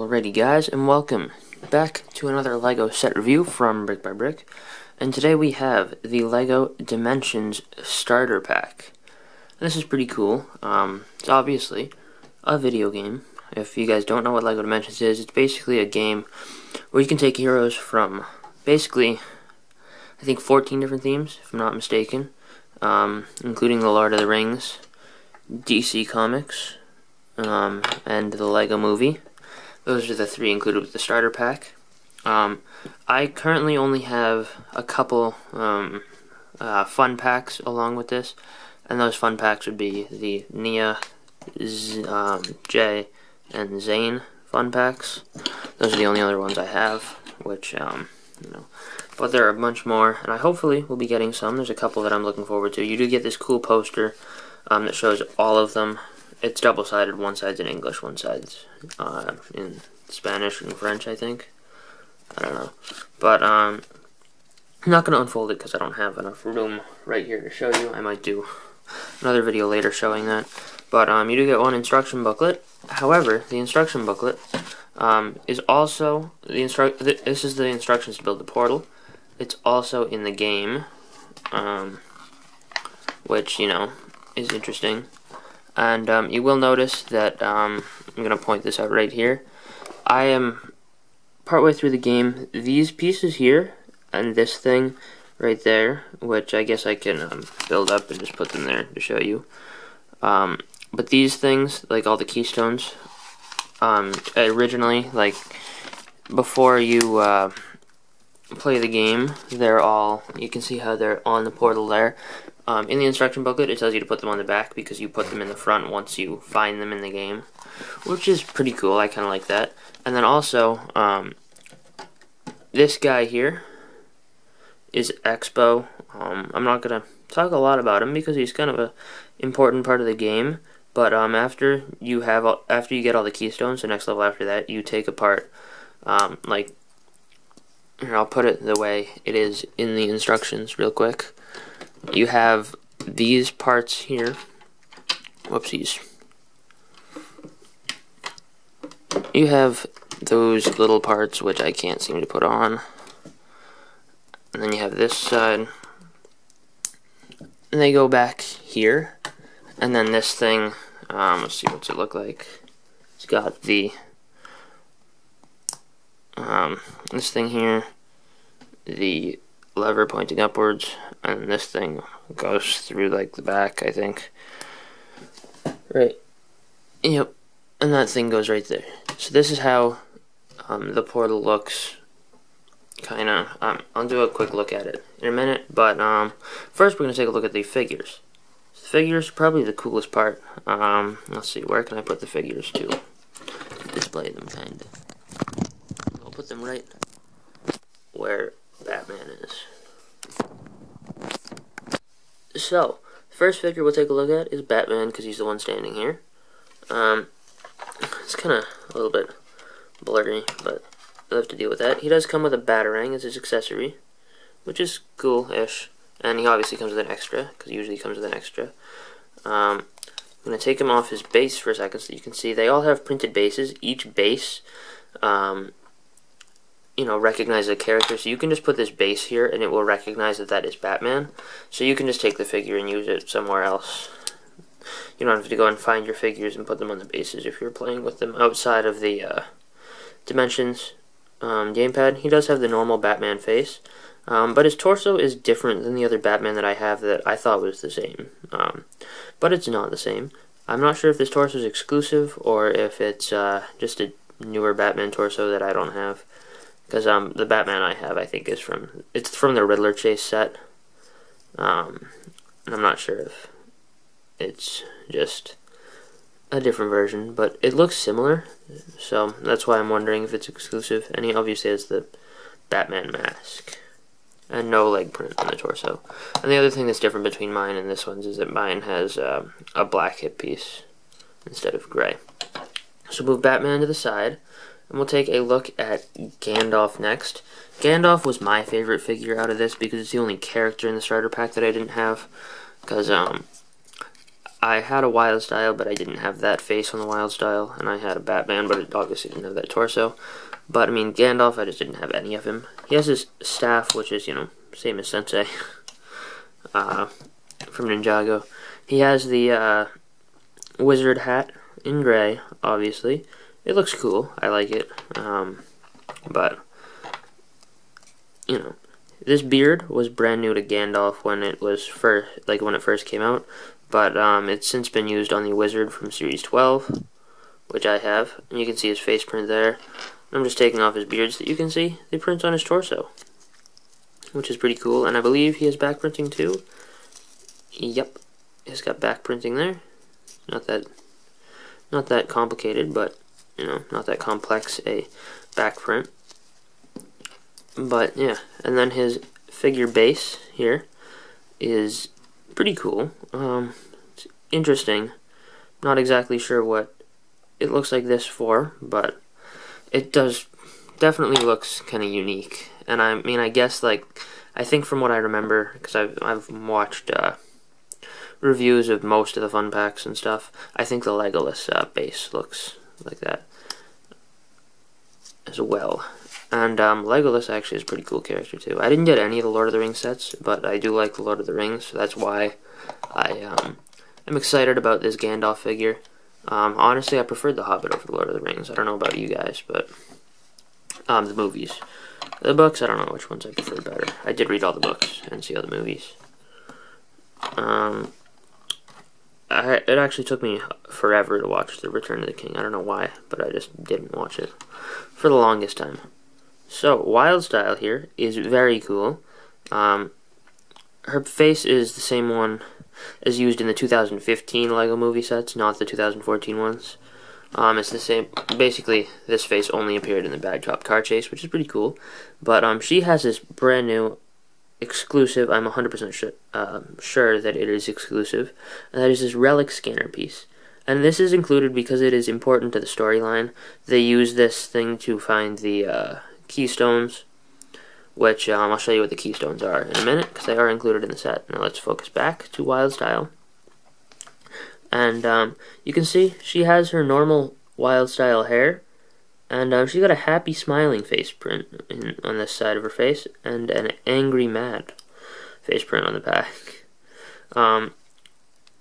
Alrighty guys, and welcome back to another LEGO set review from Brick by Brick. And today we have the LEGO Dimensions Starter Pack. And this is pretty cool. Um, it's obviously a video game. If you guys don't know what LEGO Dimensions is, it's basically a game where you can take heroes from basically, I think 14 different themes, if I'm not mistaken, um, including the Lord of the Rings, DC Comics, um, and the Lego Movie. Those are the three included with the starter pack. Um, I currently only have a couple um, uh, fun packs along with this, and those fun packs would be the Nya, Z um, Jay, and Zane fun packs. Those are the only other ones I have, which, um, you know, but there are a bunch more, and I hopefully will be getting some. There's a couple that I'm looking forward to. You do get this cool poster um, that shows all of them it's double sided. One side's in English, one side's uh, in Spanish and French, I think. I don't know. But um, I'm not going to unfold it because I don't have enough room right here to show you. I might do another video later showing that. But um, you do get one instruction booklet. However, the instruction booklet um, is also the instru th This is the instructions to build the portal. It's also in the game, um, which you know is interesting. And um, you will notice that, um, I'm going to point this out right here. I am partway through the game. These pieces here and this thing right there, which I guess I can um, build up and just put them there to show you. Um, but these things, like all the keystones, um, originally, like before you uh, play the game, they're all, you can see how they're on the portal there. Um, in the instruction booklet, it tells you to put them on the back because you put them in the front once you find them in the game, which is pretty cool. I kind of like that. And then also, um, this guy here is X-PO. Um, I'm not going to talk a lot about him because he's kind of a important part of the game. But um, after you have all, after you get all the keystones, the next level after that, you take apart um, like here, I'll put it the way it is in the instructions real quick you have these parts here. Whoopsies. You have those little parts which I can't seem to put on. And then you have this side. And they go back here. And then this thing, um, let's see what's it look like. It's got the, um, this thing here, the lever pointing upwards, and this thing goes through like the back, I think. Right. Yep. And that thing goes right there. So this is how um, the portal looks. Kind of. Um, I'll do a quick look at it in a minute. But um, first, we're going to take a look at the figures. The figures probably the coolest part. Um, let's see. Where can I put the figures to display them? Kind of. I'll put them right where Batman is. So, the first figure we'll take a look at is Batman, because he's the one standing here. Um, it's kind of a little bit blurry, but we'll have to deal with that. He does come with a Batarang as his accessory, which is cool-ish. And he obviously comes with an extra, because he usually comes with an extra. Um, I'm going to take him off his base for a second so you can see they all have printed bases. Each base um, you know, recognize the character. So you can just put this base here and it will recognize that that is Batman. So you can just take the figure and use it somewhere else. You don't have to go and find your figures and put them on the bases if you're playing with them outside of the uh, Dimensions um, gamepad. He does have the normal Batman face, um, but his torso is different than the other Batman that I have that I thought was the same. Um, but it's not the same. I'm not sure if this torso is exclusive or if it's uh, just a newer Batman torso that I don't have. Because um, the Batman I have, I think, is from it's from the Riddler Chase set. Um, I'm not sure if it's just a different version, but it looks similar. So that's why I'm wondering if it's exclusive. And he obviously has the Batman mask and no leg print on the torso. And the other thing that's different between mine and this one's is that mine has uh, a black hip piece instead of gray. So move Batman to the side. And we'll take a look at Gandalf next. Gandalf was my favorite figure out of this because it's the only character in the starter pack that I didn't have. Because, um, I had a Wyldstyle, but I didn't have that face on the Wyldstyle, and I had a Batman, but it obviously didn't have that torso. But, I mean, Gandalf, I just didn't have any of him. He has his staff, which is, you know, same as Sensei, uh, from Ninjago. He has the, uh, wizard hat in gray, obviously. It looks cool. I like it. Um, but, you know, this beard was brand new to Gandalf when it was first, like when it first came out, but um, it's since been used on the Wizard from Series 12, which I have, and you can see his face print there. I'm just taking off his beard so that you can see the prints on his torso, which is pretty cool, and I believe he has back printing too. Yep, he's got back printing there. Not that, not that complicated, but you know, not that complex a back print. But yeah, and then his figure base here is pretty cool. Um, it's interesting. Not exactly sure what it looks like this for, but it does definitely looks kind of unique. And I mean, I guess like I think from what I remember, because I've I've watched uh, reviews of most of the fun packs and stuff. I think the Legolas uh, base looks like that as well. And um, Legolas actually is a pretty cool character too. I didn't get any of the Lord of the Rings sets, but I do like the Lord of the Rings, so that's why I um, am excited about this Gandalf figure. Um, honestly, I preferred The Hobbit over the Lord of the Rings. I don't know about you guys, but um, the movies. The books, I don't know which ones I prefer better. I did read all the books and see all the movies. Um, I, it actually took me forever to watch The Return of the King. I don't know why, but I just didn't watch it for the longest time. So, Wyldstyle here is very cool. Um, her face is the same one as used in the 2015 LEGO movie sets, not the 2014 ones. Um, it's the same. Basically, this face only appeared in the Bad Cop car chase, which is pretty cool. But um, she has this brand new exclusive. I'm 100% sure, uh, sure that it is exclusive, and that is this relic scanner piece. And this is included because it is important to the storyline. They use this thing to find the uh, keystones, which um, I'll show you what the keystones are in a minute, because they are included in the set. Now let's focus back to Wyldstyle. And um, you can see she has her normal Wyldstyle hair, and um, she's got a happy smiling face print in, on this side of her face, and an angry mad face print on the back. Um,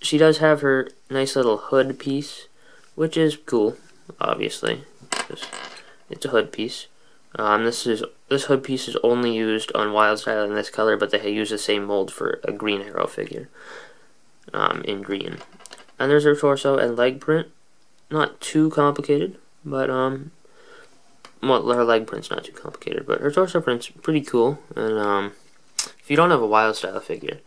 she does have her nice little hood piece, which is cool, obviously. It's a hood piece. Um, this is this hood piece is only used on Wyldstyle in this color, but they use the same mold for a Green Arrow figure um, in green. And there's her torso and leg print. Not too complicated, but um, well, her leg print's not too complicated, but her torso print's pretty cool. And um, if you don't have a Wyldstyle figure,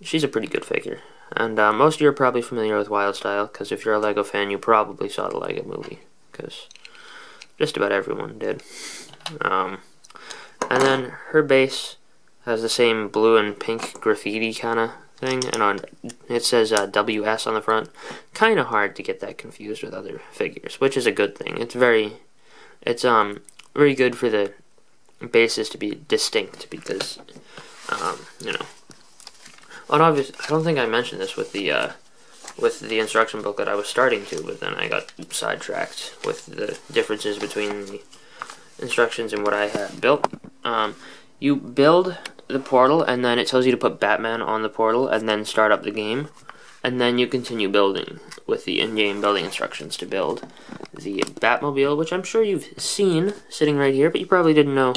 she's a pretty good figure. And uh, most of you are probably familiar with Wyldstyle, because if you're a LEGO fan, you probably saw the LEGO movie, because just about everyone did. Um, and then her base has the same blue and pink graffiti kind of thing, and on it says uh, WS on the front. Kind of hard to get that confused with other figures, which is a good thing. It's very, it's um very good for the bases to be distinct because, um, you know. And obviously, I don't think I mentioned this with the uh, with the instruction booklet I was starting to, but then I got sidetracked with the differences between the instructions and what I had built. Um, you build the portal, and then it tells you to put Batman on the portal, and then start up the game. And then you continue building with the in-game building instructions to build the Batmobile, which I'm sure you've seen sitting right here, but you probably didn't know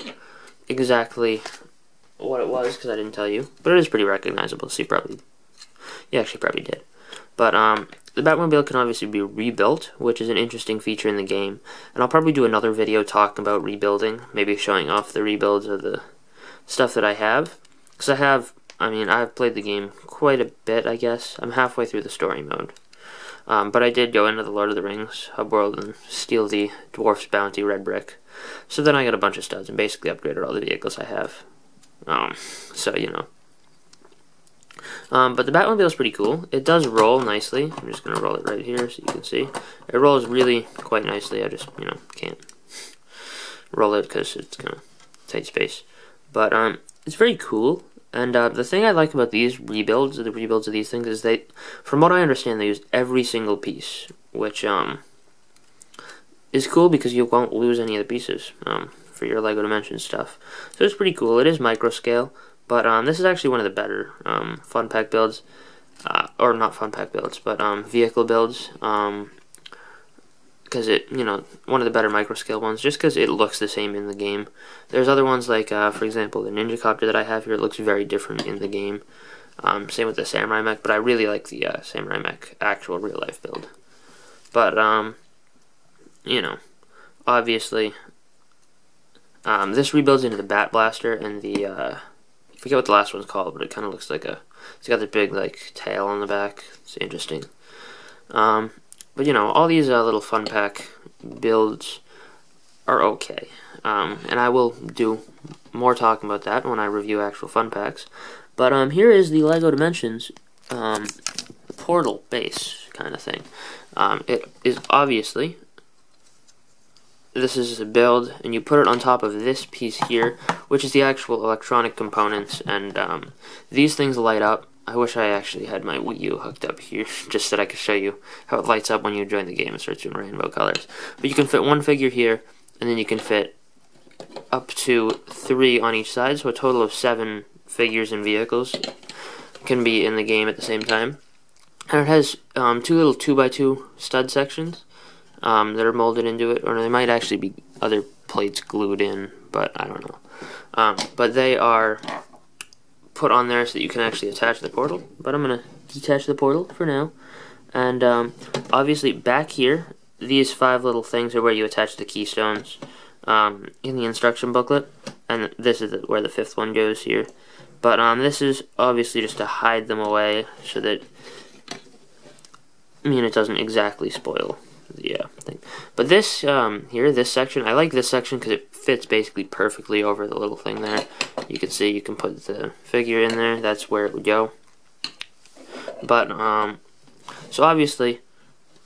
exactly what it was because I didn't tell you. But it is pretty recognizable, so you probably, you actually probably did. But um, the Batmobile can obviously be rebuilt, which is an interesting feature in the game. And I'll probably do another video talking about rebuilding, maybe showing off the rebuilds of the stuff that I have. Because I have, I mean, I've played the game quite a bit, I guess. I'm halfway through the story mode. Um, but I did go into the Lord of the Rings hub world and steal the Dwarf's Bounty red brick. So then I got a bunch of studs and basically upgraded all the vehicles I have. Um, so, you know. Um, but the Batmobile is pretty cool. It does roll nicely. I'm just going to roll it right here so you can see. It rolls really quite nicely. I just, you know, can't roll it because it's kind of tight space. But um, it's very cool. And uh, the thing I like about these rebuilds, the rebuilds of these things, is they, from what I understand, they use every single piece, which um, is cool because you won't lose any of the pieces um, for your LEGO Dimensions stuff. So it's pretty cool. It is micro scale, but um, this is actually one of the better um, fun pack builds, uh, or not fun pack builds, but um, vehicle builds. Um, because it, you know, one of the better micro scale ones, just because it looks the same in the game. There's other ones like, uh, for example, the Ninja Copter that I have here, it looks very different in the game. Um, same with the Samurai Mech, but I really like the uh, Samurai Mech actual real life build. But, um, you know, obviously, um, this rebuilds into the Bat Blaster and the, uh, I forget what the last one's called, but it kind of looks like a, it's got the big, like, tail on the back. It's interesting. Um, but you know, all these uh, little fun pack builds are okay. Um, and I will do more talking about that when I review actual fun packs. But um, here is the LEGO Dimensions um, portal base kind of thing. Um, it is obviously this is a build, and you put it on top of this piece here, which is the actual electronic components, and um, these things light up I wish I actually had my Wii U hooked up here, just so that I could show you how it lights up when you join the game and starts doing rainbow colors. But you can fit one figure here, and then you can fit up to three on each side, so a total of seven figures and vehicles can be in the game at the same time. And it has um, two little 2x2 stud sections um, that are molded into it, or they might actually be other plates glued in, but I don't know. Um, but they are put on there so that you can actually attach the portal. But I'm going to detach the portal for now. And um, obviously back here, these five little things are where you attach the keystones um, in the instruction booklet. And this is where the fifth one goes here. But um, this is obviously just to hide them away so that, I mean, it doesn't exactly spoil the uh, thing. But this um, here, this section, I like this section because it fits basically perfectly over the little thing there. You can see you can put the figure in there. That's where it would go. But, um, so obviously,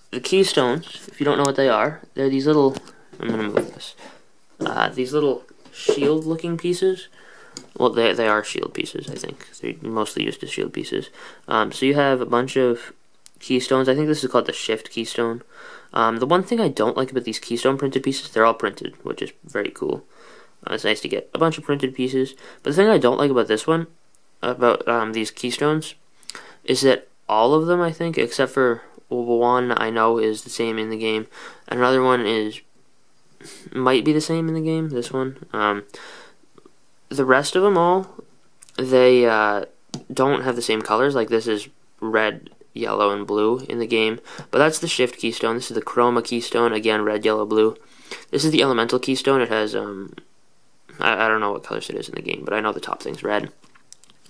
the keystones, if you don't know what they are, they're these little, I'm to move this, uh, these little shield-looking pieces. Well, they, they are shield pieces, I think. They're mostly used as shield pieces. Um, so you have a bunch of keystones. I think this is called the shift keystone. Um, the one thing I don't like about these keystone printed pieces, they're all printed, which is very cool. Uh, it's nice to get a bunch of printed pieces. But the thing I don't like about this one, about um, these keystones, is that all of them, I think, except for one I know is the same in the game, another one is might be the same in the game. This one, um, the rest of them all, they uh, don't have the same colors. Like this is red yellow, and blue in the game. But that's the shift keystone. This is the chroma keystone. Again, red, yellow, blue. This is the elemental keystone. It has, um, I, I don't know what colors it is in the game, but I know the top thing's red. And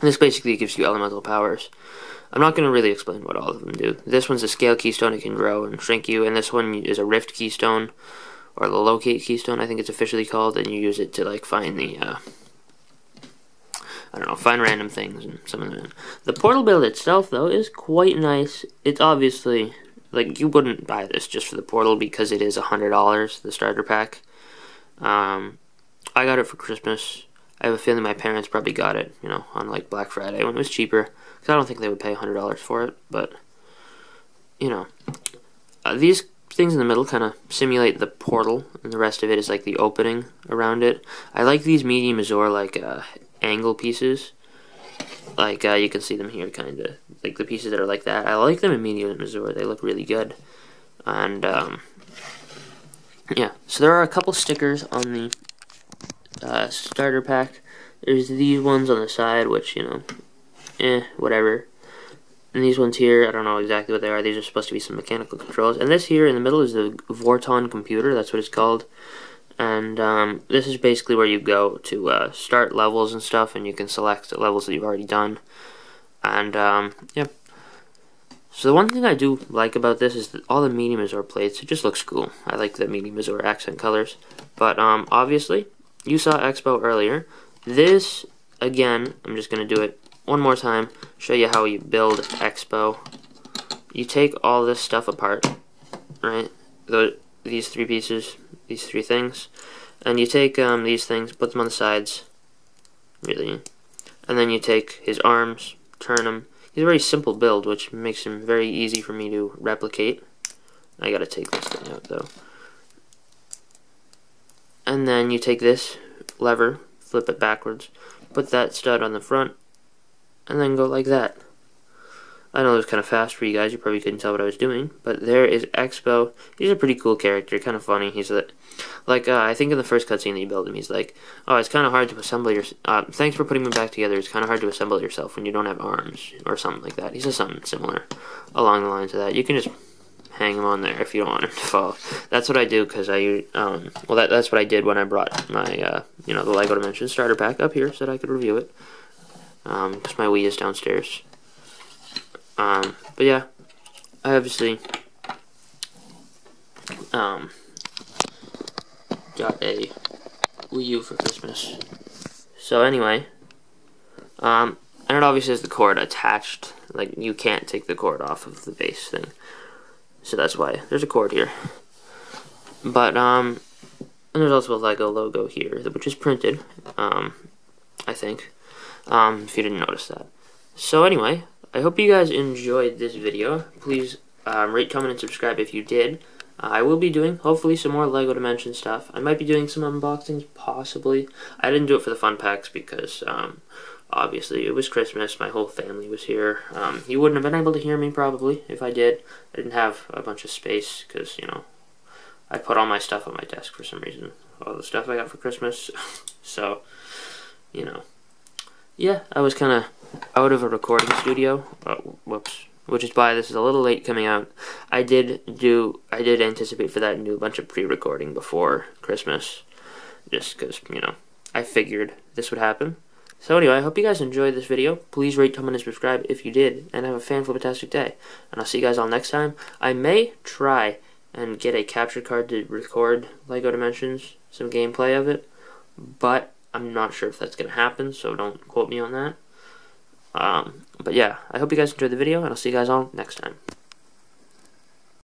this basically gives you elemental powers. I'm not going to really explain what all of them do. This one's a scale keystone. It can grow and shrink you. And this one is a rift keystone, or the locate keystone, I think it's officially called. And you use it to, like, find the, uh, I don't know, find random things and some of them. The portal build itself, though, is quite nice. It's obviously, like, you wouldn't buy this just for the portal because it is $100, the starter pack. Um, I got it for Christmas. I have a feeling my parents probably got it, you know, on, like, Black Friday when it was cheaper. Because I don't think they would pay $100 for it, but, you know. Uh, these things in the middle kind of simulate the portal, and the rest of it is, like, the opening around it. I like these medium Azure, like, uh, angle pieces. Like, uh, you can see them here, kind of. Like, the pieces that are like that. I like them in medium Azure. They look really good. And, um, yeah. So there are a couple stickers on the uh, starter pack. There's these ones on the side, which, you know, eh, whatever. And these ones here, I don't know exactly what they are. These are supposed to be some mechanical controls. And this here in the middle is the Vorton computer. That's what it's called and um, this is basically where you go to uh, start levels and stuff and you can select the levels that you've already done and um, yeah so the one thing I do like about this is that all the medium Azure plates it just looks cool I like the medium Azure accent colors but um, obviously you saw X-PO earlier this again I'm just gonna do it one more time show you how you build X-PO you take all this stuff apart right the, these three pieces these three things. And you take um, these things, put them on the sides, really, and then you take his arms, turn him. He's a very simple build, which makes him very easy for me to replicate. I gotta take this thing out though. And then you take this lever, flip it backwards, put that stud on the front, and then go like that. I know it was kind of fast for you guys. You probably couldn't tell what I was doing, but there is X-PO. He's a pretty cool character, kind of funny. He's a, like uh, I think in the first cutscene that you build him, he's like, "Oh, it's kind of hard to assemble your. Uh, thanks for putting me back together. It's kind of hard to assemble yourself when you don't have arms or something like that." He says something similar along the lines of that. You can just hang them on there if you don't want them to fall. That's what I do because I um well that that's what I did when I brought my uh you know the Lego Dimensions starter pack up here so that I could review it. Um, because my Wii is downstairs. Um, but yeah, I obviously um, got a Wii U for Christmas. So anyway, um, and it obviously has the cord attached. Like you can't take the cord off of the base thing, so that's why there's a cord here. But um, and there's also a Lego logo here, which is printed. Um, I think. Um, if you didn't notice that. So anyway, I hope you guys enjoyed this video. Please um, rate, comment, and subscribe if you did. Uh, I will be doing, hopefully, some more LEGO Dimension stuff. I might be doing some unboxings, possibly. I didn't do it for the fun packs because, um, obviously, it was Christmas. My whole family was here. Um, you wouldn't have been able to hear me, probably, if I did. I didn't have a bunch of space because, you know, I put all my stuff on my desk for some reason. All the stuff I got for Christmas. so, you know. Yeah, I was kind of out of a recording studio. Whoops. Which is why this is a little late coming out. I did do, I did anticipate for that and do a bunch of pre-recording before Christmas. Just because, you know, I figured this would happen. So anyway, I hope you guys enjoyed this video. Please rate, comment, and subscribe if you did. And have a fan-fantastic day. And I'll see you guys all next time. I may try and get a capture card to record LEGO Dimensions, some gameplay of it. But I'm not sure if that's going to happen, so don't quote me on that. Um, but yeah, I hope you guys enjoyed the video, and I'll see you guys all next time.